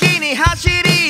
先に走り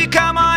she come on?